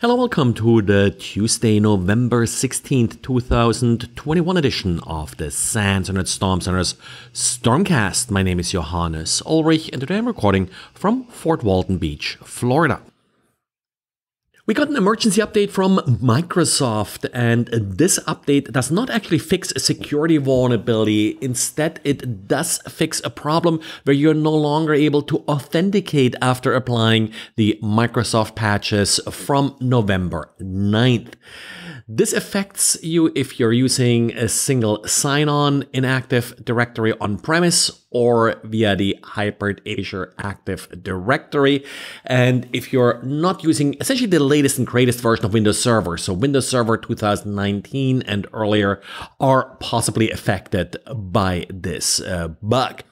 Hello, welcome to the Tuesday, November 16th, 2021 edition of the SANS Internet Storm Center's Stormcast. My name is Johannes Ulrich, and today I'm recording from Fort Walton Beach, Florida. We got an emergency update from Microsoft, and this update does not actually fix a security vulnerability. Instead, it does fix a problem where you're no longer able to authenticate after applying the Microsoft patches from November 9th. This affects you if you're using a single sign-on in Active Directory on-premise or via the hybrid Azure Active Directory. And if you're not using essentially the latest and greatest version of Windows Server, so Windows Server 2019 and earlier are possibly affected by this uh, bug.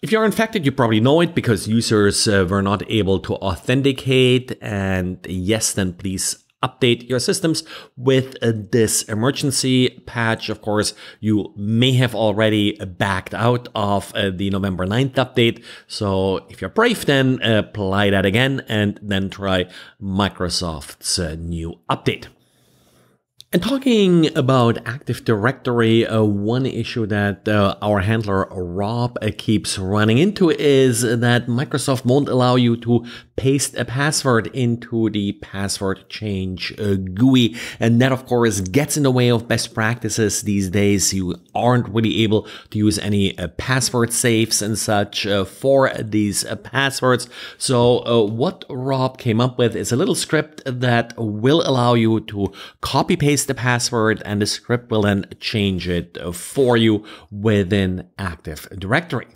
If you're infected, you probably know it because users uh, were not able to authenticate. And yes, then please update your systems with uh, this emergency patch. Of course, you may have already backed out of uh, the November 9th update. So if you're brave, then apply that again and then try Microsoft's uh, new update. And talking about Active Directory, uh, one issue that uh, our handler Rob uh, keeps running into is that Microsoft won't allow you to paste a password into the password change uh, GUI. And that, of course, gets in the way of best practices these days. You aren't really able to use any uh, password safes and such uh, for these passwords. So what Rob came up with is a little script that will allow you to copy paste the password and the script will then change it for you within Active Directory.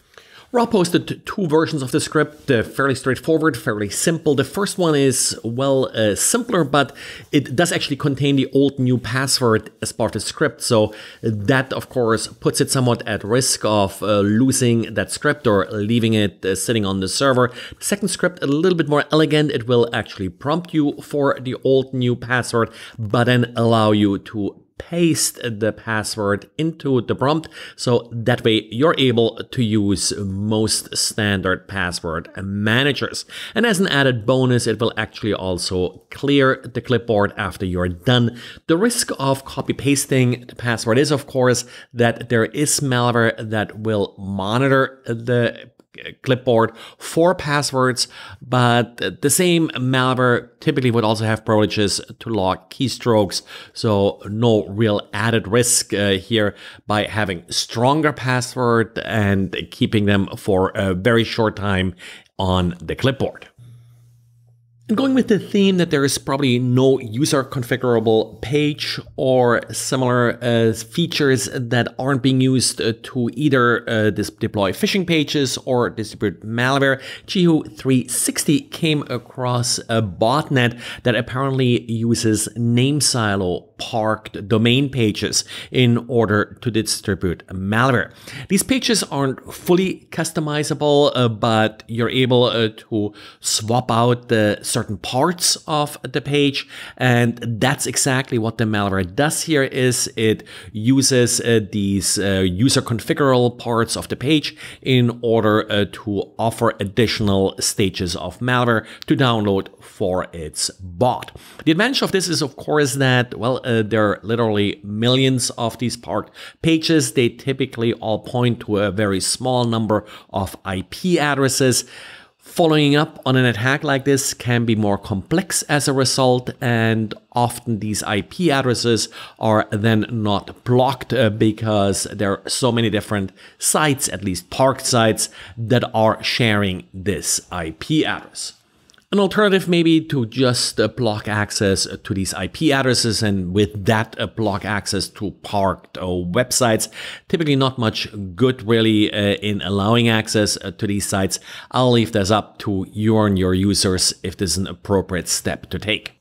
Rob posted two versions of the script, uh, fairly straightforward, fairly simple. The first one is, well, uh, simpler, but it does actually contain the old new password as part of the script. So that, of course, puts it somewhat at risk of uh, losing that script or leaving it uh, sitting on the server. The second script, a little bit more elegant. It will actually prompt you for the old new password, but then allow you to paste the password into the prompt. So that way you're able to use most standard password managers. And as an added bonus, it will actually also clear the clipboard after you're done. The risk of copy pasting the password is, of course, that there is malware that will monitor the clipboard for passwords, but the same malware typically would also have privileges to log keystrokes. So no real added risk uh, here by having stronger password and keeping them for a very short time on the clipboard. And going with the theme that there is probably no user configurable page or similar uh, features that aren't being used uh, to either uh, deploy phishing pages or distribute malware, Qihoo 360 came across a botnet that apparently uses NameSilo parked domain pages in order to distribute malware. These pages aren't fully customizable, uh, but you're able uh, to swap out the certain parts of the page. And that's exactly what the malware does here is it uses uh, these uh, user configurable parts of the page in order uh, to offer additional stages of malware to download for its bot. The advantage of this is, of course, that, well, uh, there are literally millions of these parked pages. They typically all point to a very small number of IP addresses. Following up on an attack like this can be more complex as a result, and often these IP addresses are then not blocked uh, because there are so many different sites, at least parked sites, that are sharing this IP address. An alternative maybe to just uh, block access to these IP addresses and with that uh, block access to parked uh, websites. Typically not much good really uh, in allowing access uh, to these sites. I'll leave this up to you and your users if this is an appropriate step to take.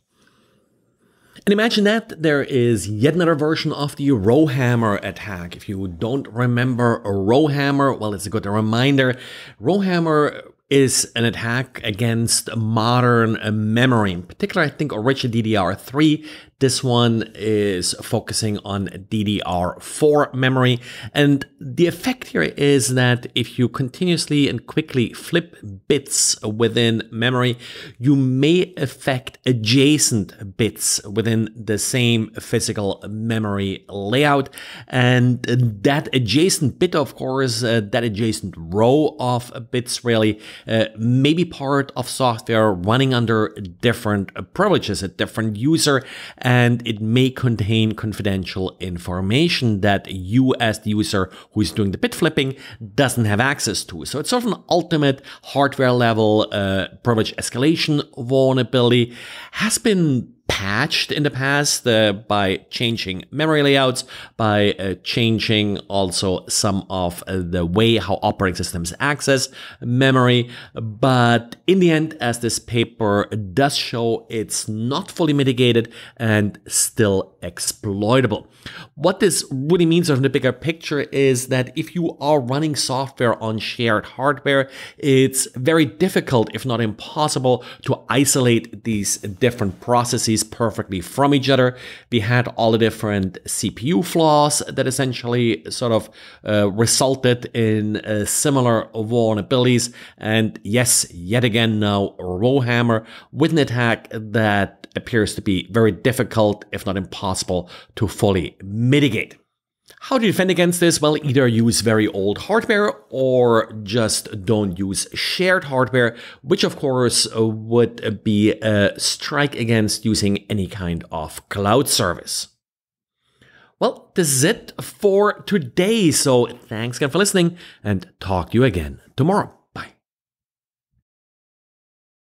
And imagine that there is yet another version of the Rowhammer attack. If you don't remember Rowhammer, well, it's a good reminder. Rowhammer is an attack against modern uh, memory. In particular, I think original DDR3 this one is focusing on DDR4 memory. And the effect here is that if you continuously and quickly flip bits within memory, you may affect adjacent bits within the same physical memory layout. And that adjacent bit, of course, uh, that adjacent row of bits really uh, may be part of software running under different privileges, a different user and it may contain confidential information that you as the user who is doing the bit flipping doesn't have access to. So it's sort of an ultimate hardware level uh, privilege escalation vulnerability has been patched in the past uh, by changing memory layouts, by uh, changing also some of uh, the way how operating systems access memory. But in the end, as this paper does show, it's not fully mitigated and still exploitable. What this really means in the bigger picture is that if you are running software on shared hardware, it's very difficult, if not impossible, to isolate these different processes perfectly from each other. We had all the different CPU flaws that essentially sort of uh, resulted in uh, similar vulnerabilities. And yes, yet again now, Rowhammer with an attack that appears to be very difficult, if not impossible, to fully mitigate. How to defend against this? Well, either use very old hardware or just don't use shared hardware, which of course uh, would be a strike against using any kind of cloud service. Well, this is it for today. So thanks again for listening and talk to you again tomorrow.